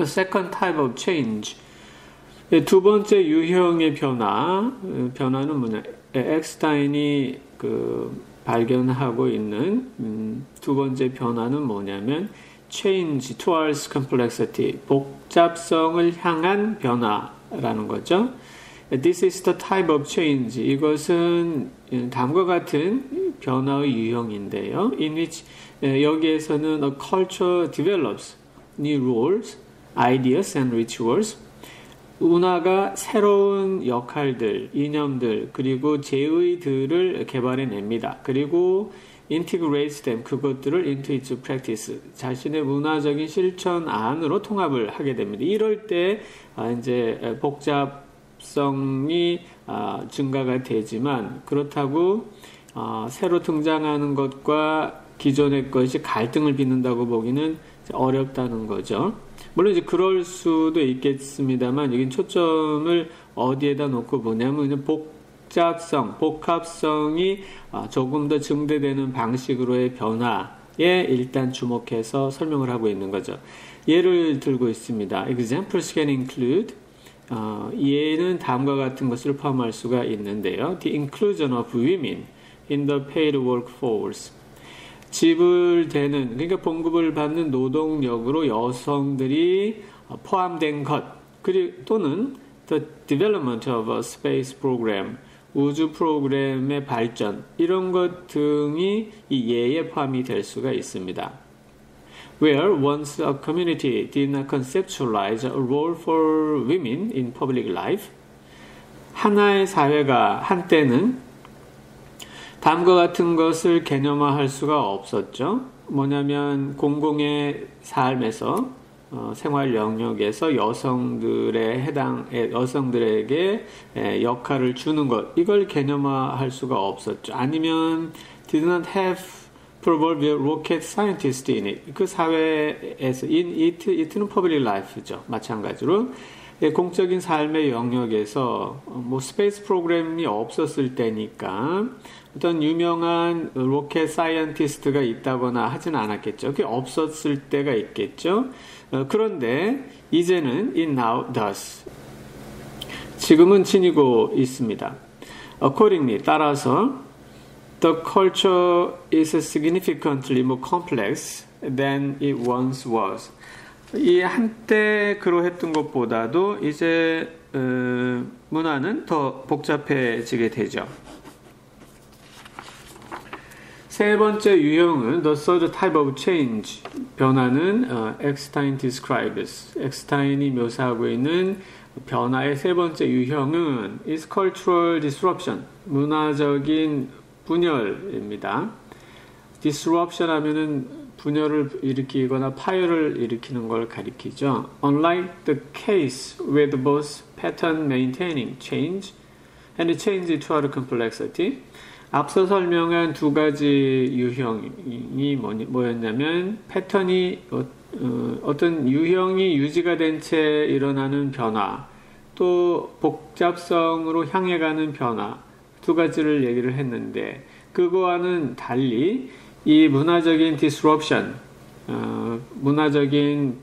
The second type of change. 두 번째 유형의 변화, 변화는 뭐냐? 엑스타인이 그 발견하고 있는 음, 두 번째 변화는 뭐냐면 change towards complexity, 복잡성을 향한 변화라는 거죠. This is the type of change. 이것은 다음과 같은 변화의 유형인데요. In which 여기에서는 a culture develops new rules, ideas and rituals. 문화가 새로운 역할들, 이념들, 그리고 제의들을 개발해 냅니다. 그리고 integrates them, 그것들을 into its practice, 자신의 문화적인 실천 안으로 통합을 하게 됩니다. 이럴 때, 아, 이제 복잡성이 아, 증가가 되지만, 그렇다고 아, 새로 등장하는 것과 기존의 것이 갈등을 빚는다고 보기는 어렵다는 거죠. 물론 이제 그럴 수도 있겠습니다만 여긴 초점을 어디에다 놓고 보냐면 복잡성, 복합성이 아, 조금 더 증대되는 방식으로의 변화에 일단 주목해서 설명을 하고 있는 거죠. 예를 들고 있습니다. Examples can include 어, 예는 다음과 같은 것을 포함할 수가 있는데요. The inclusion of women in the paid workforce. 지불되는 그러니까 봉급을 받는 노동력으로 여성들이 포함된 것 그리고 또는 the development of a space program 우주 프로그램의 발전 이런 것 등이 이 예에 포함이 될 수가 있습니다. Where once a community did not conceptualize a role for women in public life, 하나의 사회가 한때는 다음과 같은 것을 개념화할 수가 없었죠. 뭐냐면 공공의 삶에서 어, 생활 영역에서 여성들의 해당 여성들에게 에, 역할을 주는 것 이걸 개념화할 수가 없었죠. 아니면 did not have proverbial rocket scientist in it. 그 사회에서 in it, it는 public life죠. 마찬가지로 예, 공적인 삶의 영역에서 뭐 space program이 없었을 때니까 어떤 유명한 rocket scientist가 있다거나 하진 않았겠죠. 그게 없었을 때가 있겠죠. 어, 그런데 이제는 it now does. 지금은 지니고 있습니다. Accordingly, 따라서 the culture is significantly more complex than it once was. 이 한때 그러했던 것보다도 이제 어, 문화는 더 복잡해지게 되죠. 세 번째 유형은 the third type of change 변화는 어, 엑스타인 describes 엑스타인이 묘사하고 있는 변화의 세 번째 유형은 is cultural disruption 문화적인 분열입니다. disruption 하면은 분열을 일으키거나 파열을 일으키는 걸 가리키죠. Unlike the case with both pattern maintaining change and change toward complexity 앞서 설명한 두 가지 유형이 뭐였냐면 패턴이 어, 떤 유형이 유지가 된 채 일어나는 변화 또 복잡성으로 향해 가는 변화 두 가지를 얘기를 했는데 그거와는 달리 이 문화적인 disruption 어, 문화적인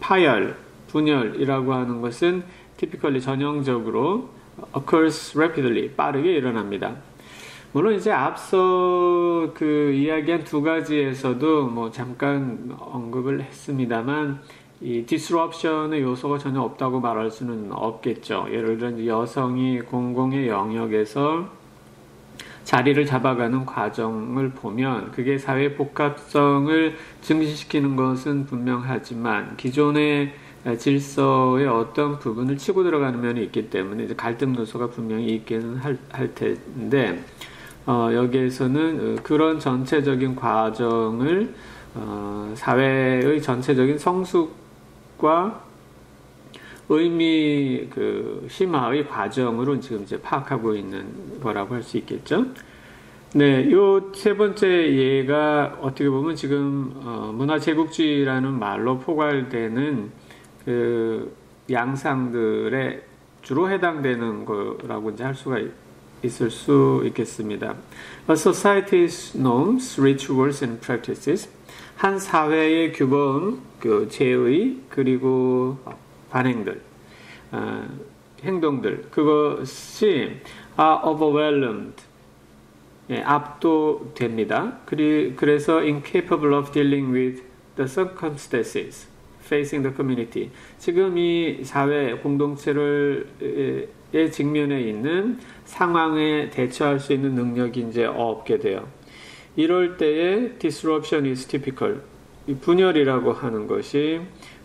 파열 분열이라고 하는 것은 typically 전형적으로 occurs rapidly 빠르게 일어납니다. 물론 이제 앞서 그 이야기한 두 가지에서도 뭐 잠깐 언급을 했습니다만 이 디스럽션의 요소가 전혀 없다고 말할 수는 없겠죠. 예를 들어 여성이 공공의 영역에서 자리를 잡아가는 과정을 보면 그게 사회 복합성을 증진시키는 것은 분명하지만 기존의 질서의 어떤 부분을 치고 들어가는 면이 있기 때문에 갈등 요소가 분명히 있기는 할, 할 텐데 어, 여기에서는 어, 그런 전체적인 과정을 어, 사회의 전체적인 성숙과 의미 그 심화의 과정으로 지금 이제 파악하고 있는 거라고 할 수 있겠죠. 네, 요 세 번째 예가 어떻게 보면 지금 어, 문화 제국주의라는 말로 포괄되는 그 양상들에 주로 해당되는 거라고 이제 할 수가 있을 수 있겠습니다. Society's norms, rituals and practices 한 사회의 규범, 그 제의 그리고 반행들, 어, 행동들 그것이 are overwhelmed 예, 압도됩니다. 그리, 그래서 incapable of dealing with the circumstances facing the community. 지금 이 사회 공동체를 에 직면해 있는 상황에 대처할 수 있는 능력이 이제 없게 돼요. 이럴 때에 disruption is typical. 분열이라고 하는 것이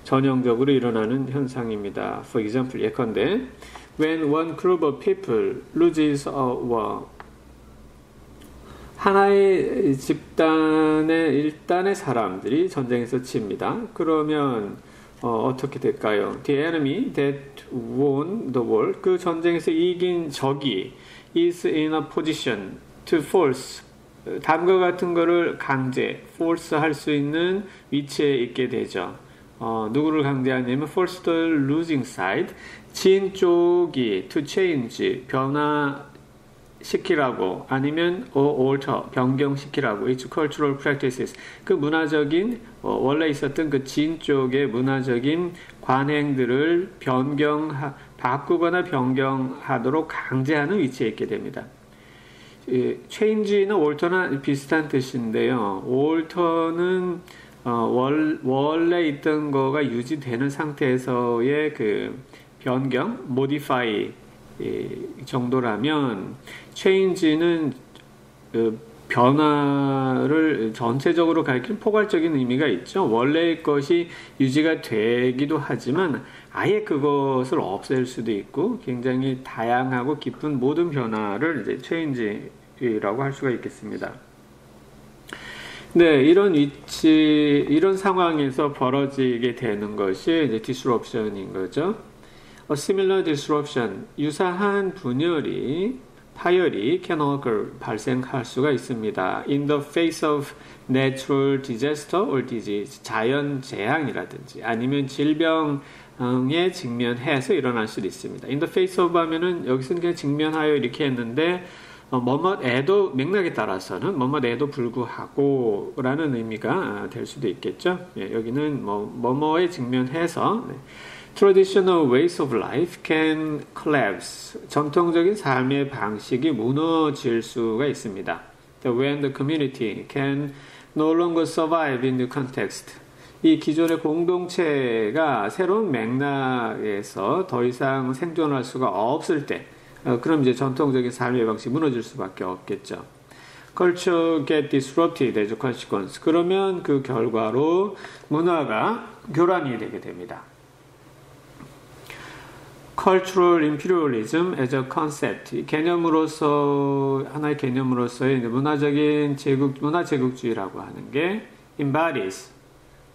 전형적으로 일어나는 현상입니다. For example, 예컨대 when one group of people loses a war 하나의 집단의 일단의 사람들이 전쟁에서 칩니다. 그러면 어, 떻게 될까요? The enemy that won the war 그 전쟁에서 이긴 적이 is in a position to force 다음과 같은 거를 강제, force 할 수 있는 위치에 있게 되죠. 어, 누구를 강제하냐면 the losing side 진 쪽이 to change 변화 시키라고 아니면 alter 변경시키라고 it's cultural practices 그 문화적인 어, 원래 있었던 그 진 쪽의 문화적인 관행들을 변경 바꾸거나 변경하도록 강제하는 위치에 있게 됩니다. change나 alter나 비슷한 뜻인데요. alter는 어, 월, 원래 있던 거가 유지되는 상태에서의 그 변경, modify 정도라면 change는 그 변화를 전체적으로 가리키는 포괄적인 의미가 있죠. 원래의 것이 유지가 되기도 하지만 아예 그것을 없앨 수도 있고 굉장히 다양하고 깊은 모든 변화를 이제 change라고 할 수가 있겠습니다. 네, 이런 위치, 이런 상황에서 벌어지게 되는 것이 이제 disruption인 거죠. A similar disruption, 유사한 분열이 파열이 can occur, 발생할 수가 있습니다. In the face of natural disaster or disease, 자연 재앙이라든지 아니면 질병 에 직면해서 일어날 수도 있습니다. In the face of 하면은 여기서는 그냥 직면하여 이렇게 했는데 어, 뭐뭐에도 맥락에 따라서는 뭐뭐에도 불구하고 라는 의미가 될 수도 있겠죠. 예, 여기는 뭐 뭐뭐에 직면해서 네. traditional ways of life can collapse. 전통적인 삶의 방식이 무너질 수가 있습니다. When the community can no longer survive in the context. 이 기존의 공동체가 새로운 맥락에서 더 이상 생존할 수가 없을 때, 어, 그럼 이제 전통적인 삶의 방식이 무너질 수밖에 없겠죠. culture get disrupted as a consequence. 그러면 그 결과로 문화가 교란이 되게 됩니다. cultural imperialism as a concept 개념으로서 하나의 개념으로서의 문화적인 제국 문화 제국주의라고 하는 게 embodies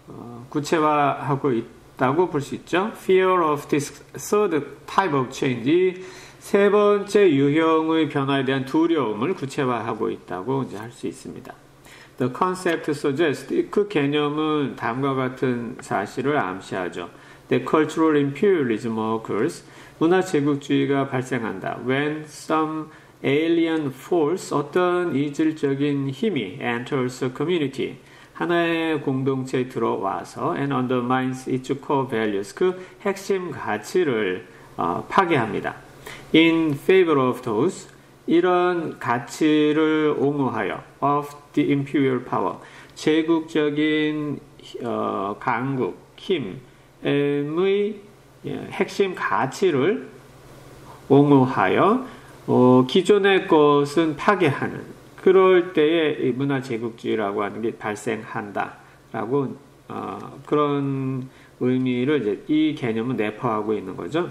어, 구체화하고 있다고 볼 수 있죠. Fear of this third type of change 세 번째 유형의 변화에 대한 두려움을 구체화하고 있다고 이제 할 수 있습니다. The concept suggests 그 개념은 다음과 같은 사실을 암시하죠. The cultural imperialism occurs 문화 제국주의가 발생한다. When some alien force, 어떤 이질적인 힘이 enters a community, 하나의 공동체에 들어와서 and undermines its core values, 그 핵심 가치를 어, 파괴합니다. In favor of those, 이런 가치를 옹호하여 of the imperial power, 제국적인 어, 강국, 힘의 예, 핵심 가치를 옹호하여 어, 기존의 것은 파괴하는 그럴 때에 문화 제국주의라고 하는 게 발생한다라고 어, 그런 의미를 이 개념은 내포하고 있는 거죠.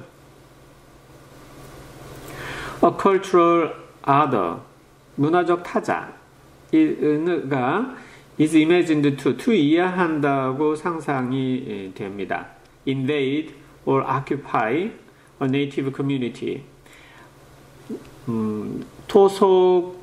A cultural other 문화적 타자가 is imagined to to 이해한다고 상상이 예, 됩니다. invade or occupy a native community. 음, 토속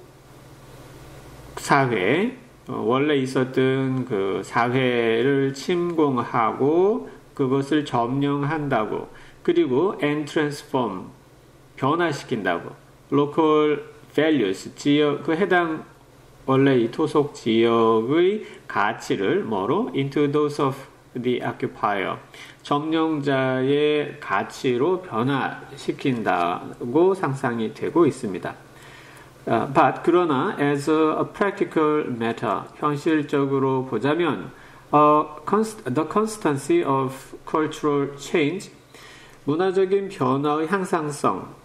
사회, 어, 원래 있었던 그 사회를 침공하고 그것을 점령한다고 그리고 and transform 변화시킨다고 local values 지역 그 해당 원래 이 토속 지역의 가치를 뭐로 into those of the occupier 점령자의 가치로 변화시킨다고 상상이 되고 있습니다. Uh, but 그러나 as a, practical matter 현실적으로 보자면 uh, const, the constancy of cultural change 문화적인 변화의 향상성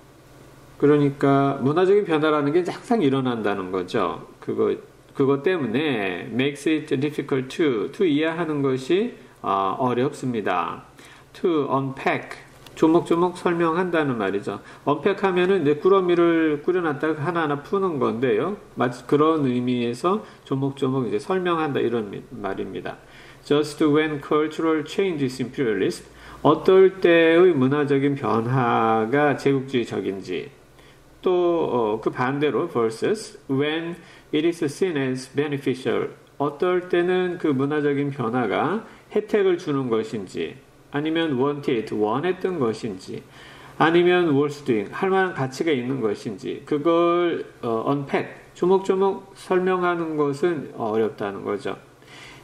그러니까 문화적인 변화라는 게 항상 일어난다는 거죠. 그거 그것 때문에 makes it difficult to to 이해하는 것이 어, 어렵습니다. to unpack 조목조목 설명한다는 말이죠. 언팩하면은 내 꾸러미를 꾸려놨다가 하나하나 푸는 건데요. 마치 그런 의미에서 조목조목 이제 설명한다 이런 말입니다. Just when cultural change is imperialist, 어떨 때의 문화적인 변화가 제국주의적인지, 또 그 반대로 versus when it is seen as beneficial, 어떨 때는 그 문화적인 변화가 혜택을 주는 것인지, 아니면 wanted, 원했던 것인지, 아니면 worth doing, 할 만한 가치가 있는 것인지, 그걸 어, unpack, 조목조목 설명하는 것은 어렵다는 거죠.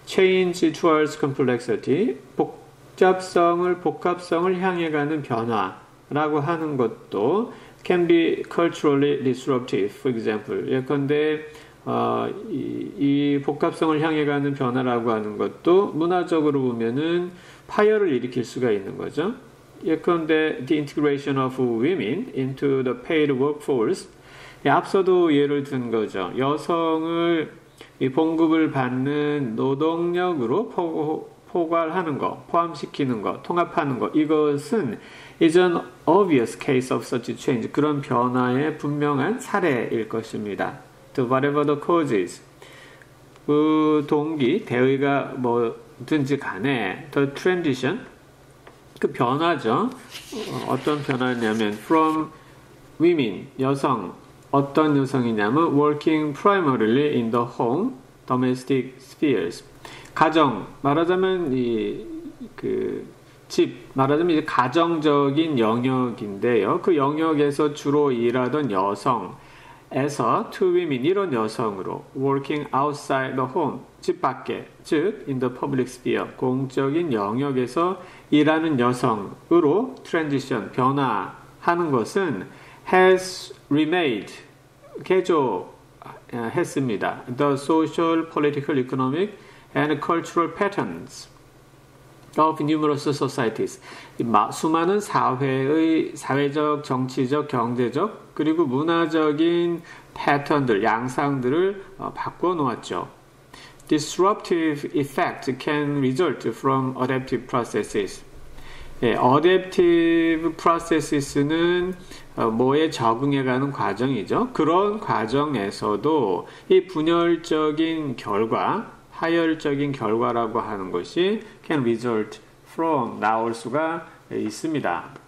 change towards complexity, 복잡성을, 복합성을 향해 가는 변화라고 하는 것도 can be culturally disruptive, for example. 예컨대 어, 이, 이 복합성을 향해 가는 변화라고 하는 것도 문화적으로 보면은 파열을 일으킬 수가 있는 거죠. 예컨대 the integration of women into the paid workforce 앞서도 예를 든 거죠. 여성을 봉급을 받는 노동력으로 포, 포괄하는 것, 포함시키는 것, 통합하는 것 이것은 is an obvious case of such change 그런 변화의 분명한 사례일 것입니다. To whatever the causes 그 동기 대의가 뭐든지 간에 the transition 그 변화죠. 어떤 변화냐면 from women 여성 어떤 여성이냐면 working primarily in the home domestic spheres 가정 말하자면 이그 집 말하자면 이제 가정적인 영역인데요. 그 영역에서 주로 일하던 여성에서 to women 이런 여성으로 working outside the home 집 밖에 즉 in the public sphere 공적인 영역에서 일하는 여성으로 transition 변화하는 것은 has remade 개조 했습니다. The social, political, economic and cultural patterns of numerous societies. 수많은 사회의 사회적, 정치적, 경제적 그리고 문화적인 패턴들, 양상들을 바꿔 놓았죠. Disruptive effect can result from adaptive processes. 예, adaptive processes는 뭐에 적응해가는 과정이죠. 그런 과정에서도 이 분열적인 결과, 하열적인 결과라고 하는 것이 can result from 나올 수가 있습니다.